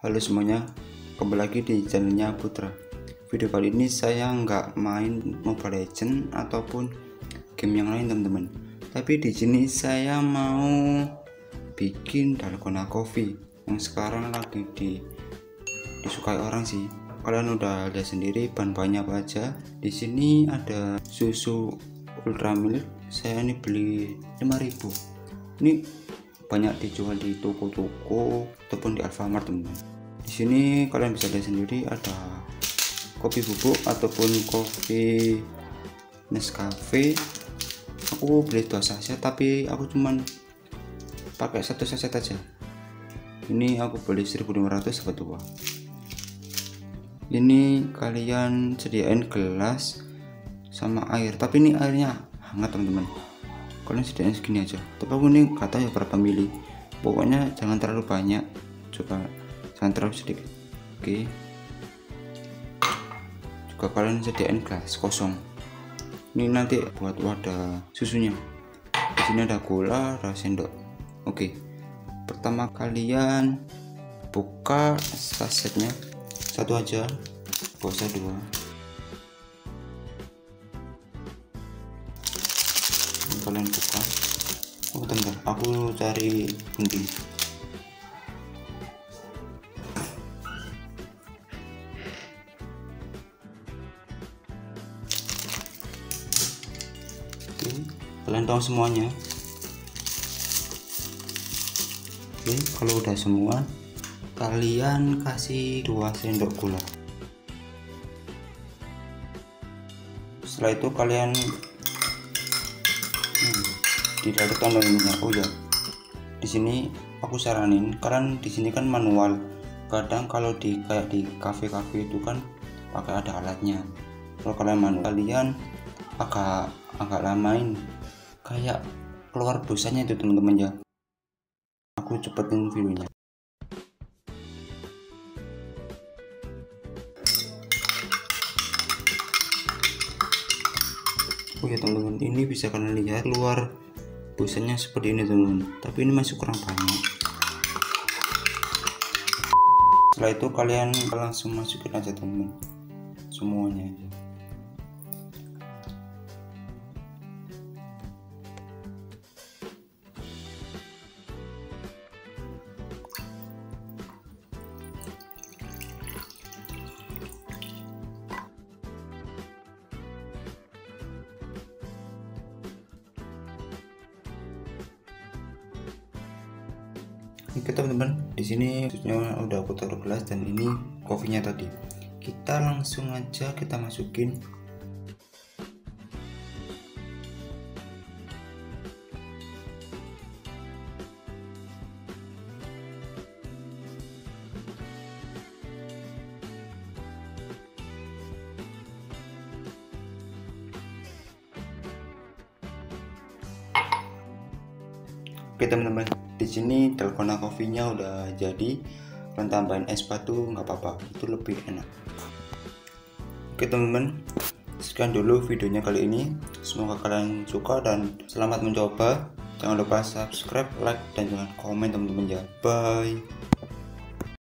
Halo semuanya, kembali lagi di channelnya Putra. Video kali ini saya nggak main Mobile Legend ataupun game yang lain teman-teman. Tapi di sini saya mau bikin dalgona coffee yang sekarang lagi di disukai orang sih. Kalian udah lihat sendiri bahan-bahannya apa aja. Di sini ada susu ultra milk. Saya ini beli 5000. Ini banyak dijual di toko-toko ataupun di Alfamart teman-teman. Di sini kalian bisa lihat sendiri ada kopi bubuk ataupun kopi Nescafe. Aku beli dua saset tapi aku cuman pakai satu saset aja. Ini aku beli 1500 dapat dua. Ini kalian sediain gelas sama air tapi ini airnya hangat teman-teman kalian sediain segini aja. Tapi aku ini kata ya berapa mili pokoknya jangan terlalu banyak. Juga jangan terlalu sedikit. Oke. Juga kalian sediain gelas kosong. Ini nanti buat wadah susunya. Di sini ada gula ada sendok. Oke. Pertama kalian buka sasetnya. Satu aja. Usah dua buka oh bentar. Aku cari gunting oke kalian tahu semuanya? Oke kalau udah semua kalian kasih 2 sendok gula. Setelah itu kalian tidak ada minyak oh ya. Di sini aku saranin kalian di sini kan manual. Kadang kalau di kayak di cafe-cafe itu kan pakai ada alatnya. Kalau kalian manual kalian agak agak lamain. Kayak keluar busanya itu teman-teman ya. Aku cepetin videonya. Oh ya teman-teman ini bisa kalian lihat keluar busanya seperti ini teman-teman. Tapi ini masih kurang banyak. Setelah itu kalian langsung masukin aja teman-teman. Semuanya Oke teman-teman, di sini udah aku taruh gelas dan ini kopinya tadi. Kita langsung aja kita masukin Oke teman-teman, di sini dalgona coffee-nya udah jadi. Kalian tambahin es batu nggak apa-apa, itu lebih enak. Oke teman-teman, sekian dulu videonya kali ini. Semoga kalian suka dan selamat mencoba. Jangan lupa subscribe, like, dan jangan komen teman-teman ya. Bye.